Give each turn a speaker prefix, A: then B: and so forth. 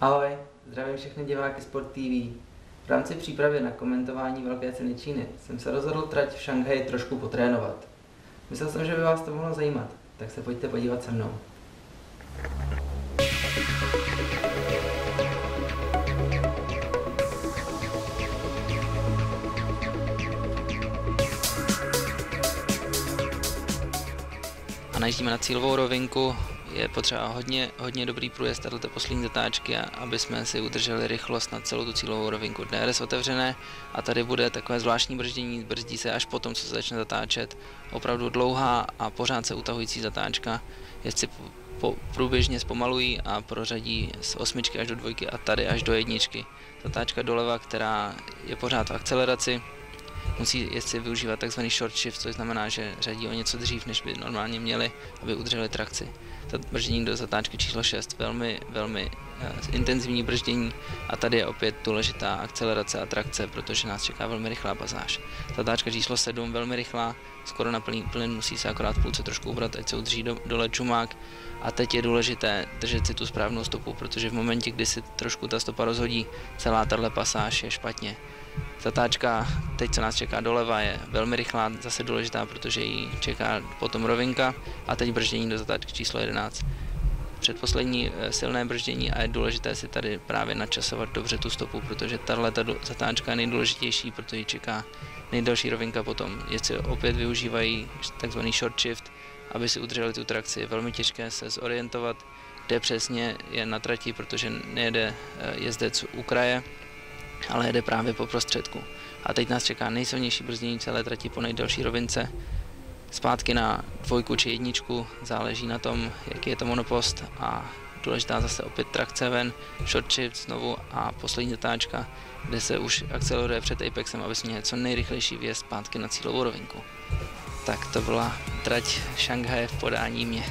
A: Ahoj, zdravím všechny diváky Sport TV. V rámci přípravy na komentování Velké ceny Číny jsem se rozhodl trať v Šanghaji trošku potrénovat. Myslel jsem, že by vás to mohlo zajímat, tak se pojďte podívat se mnou.
B: Najíždíme na cílovou rovinku, je potřeba hodně, hodně dobrý průjezd této poslední zatáčky, aby jsme si udrželi rychlost na celou tu cílovou rovinku. DRS otevřené a tady bude takové zvláštní brždění, brzdí se až potom, co se začne zatáčet. Opravdu dlouhá a pořád se utahující zatáčka. Jezdci po, průběžně zpomalují a prořadí z osmičky až do dvojky a tady až do jedničky. Zatáčka doleva, která je pořád v akceleraci, musí jezdci využívat tzv. short shift, což znamená, že řadí o něco dřív, než by normálně měli, aby udrželi trakci. To brždění do zatáčky číslo 6, velmi, velmi uh, intenzivní brždění a tady je opět důležitá akcelerace a trakce, protože nás čeká velmi rychlá pasáž. Zatáčka číslo 7, velmi rychlá, skoro na plný plyn, musí se akorát v půlce trošku ubrat, ať se udrží do, dole čumák. A teď je důležité držet si tu správnou stopu, protože v momentě, kdy si trošku ta stopa rozhodí, celá tahle pasáž je špatně. Zatáčka, teď co nás čeká doleva, je velmi rychlá, zase důležitá, protože ji čeká potom rovinka a teď brždění do zatáčky číslo 11. Předposlední eh, silné brždění a je důležité si tady právě načasovat dobře tu stopu, protože tahle ta zatáčka je nejdůležitější, protože ji čeká nejdelší rovinka potom. Jezdci opět využívají takzvaný short shift, aby si udrželi tu trakci. Je velmi těžké se zorientovat, kde přesně je na trati, protože nejede eh, jezdec u kraje, ale jede právě po prostředku. A teď nás čeká nejsilnější brzdění celé trati po nejdelší rovince. Zpátky na dvojku či jedničku, záleží na tom, jaký je to monopost a důležitá zase opět trakce ven, short shift znovu a poslední zatáčka, kde se už akceleruje před Apexem, aby jsme měli co nejrychlejší vjezd zpátky na cílovou rovinku. Tak to byla trať Šanghaje v podání mě.